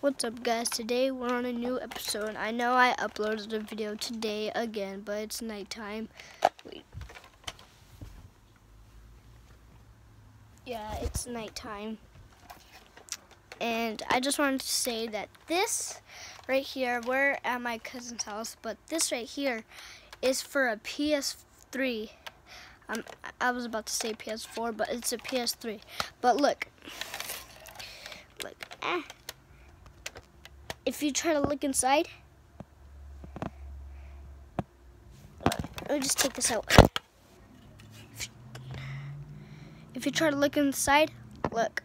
What's up guys? Today we're on a new episode. I know I uploaded a video today again, but it's nighttime. Wait. Yeah, it's nighttime. And I just wanted to say that this right here, we're at my cousin's house, but this right here is for a PS3. Um, I was about to say PS4, but it's a PS3. But look. Look. Eh if you try to look inside, let me just take this out. If you try to look inside, look.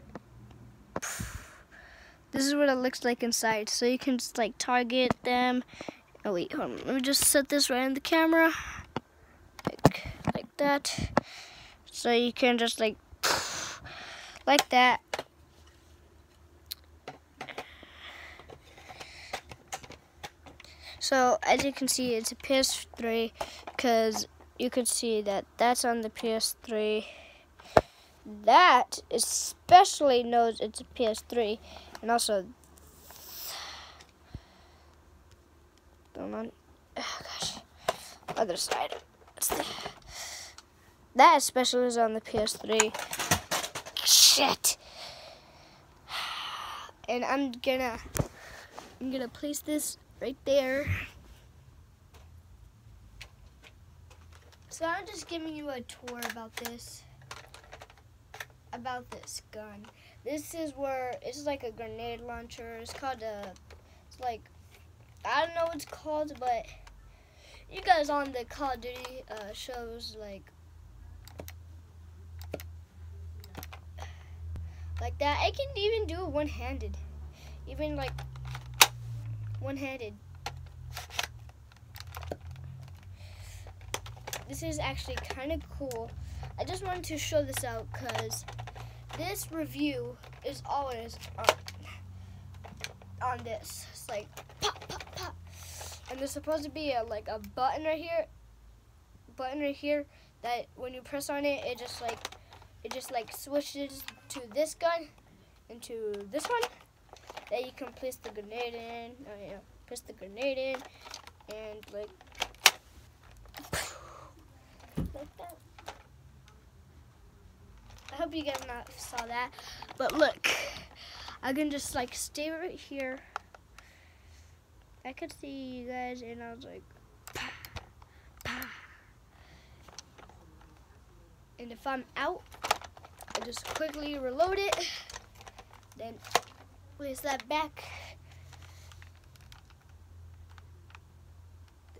This is what it looks like inside. So you can just like target them. Oh wait, hold on. Let me just set this right in the camera. Like, like that. So you can just like, like that. So as you can see, it's a PS3 because you can see that that's on the PS3. That especially knows it's a PS3, and also Come on oh gosh, other side. That especially is on the PS3. Shit. And I'm gonna I'm gonna place this right there. So I'm just giving you a tour about this, about this gun. This is where, it's like a grenade launcher. It's called a, it's like, I don't know what it's called, but you guys on the Call of Duty uh, shows, like, like that. I can even do it one-handed. Even like one-handed. This is actually kind of cool. I just wanted to show this out because this review is always on, on this. It's like pop, pop, pop. And there's supposed to be a, like a button right here, button right here that when you press on it, it just like, it just like switches to this gun into this one that you can place the grenade in. Oh yeah, place the grenade in, and like like that. I hope you guys not saw that, but look, I can just like stay right here. I could see you guys, and I was like, pah, pah. and if I'm out, I just quickly reload it, then place that back.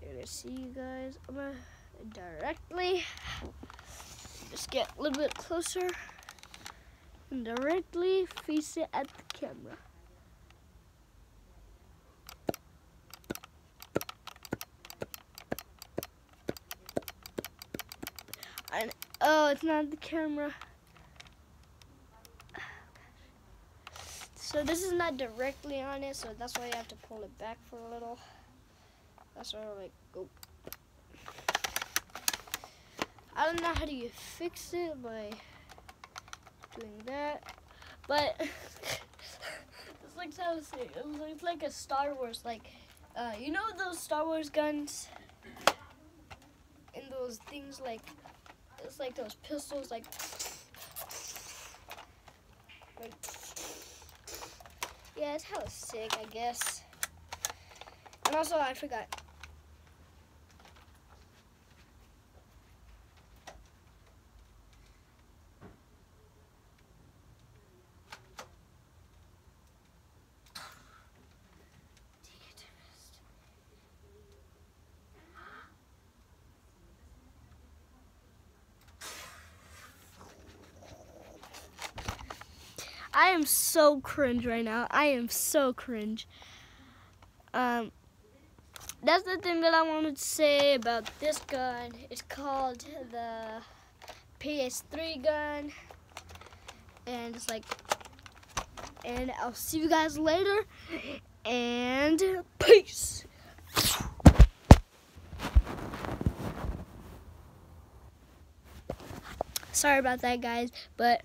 There to see you guys I'm directly. Just get a little bit closer and directly face it at the camera. And, oh, it's not the camera. So this is not directly on it, so that's why you have to pull it back for a little. That's why I like go. I don't know how do you fix it by doing that, but it's like how say it's like a Star Wars, like uh, you know those Star Wars guns and those things like it's like those pistols, like like. Yeah, it's hella sick, I guess. And also, I forgot. I am so cringe right now. I am so cringe. Um, that's the thing that I wanted to say about this gun. It's called the PS3 gun. And it's like, and I'll see you guys later. And peace. Sorry about that, guys, but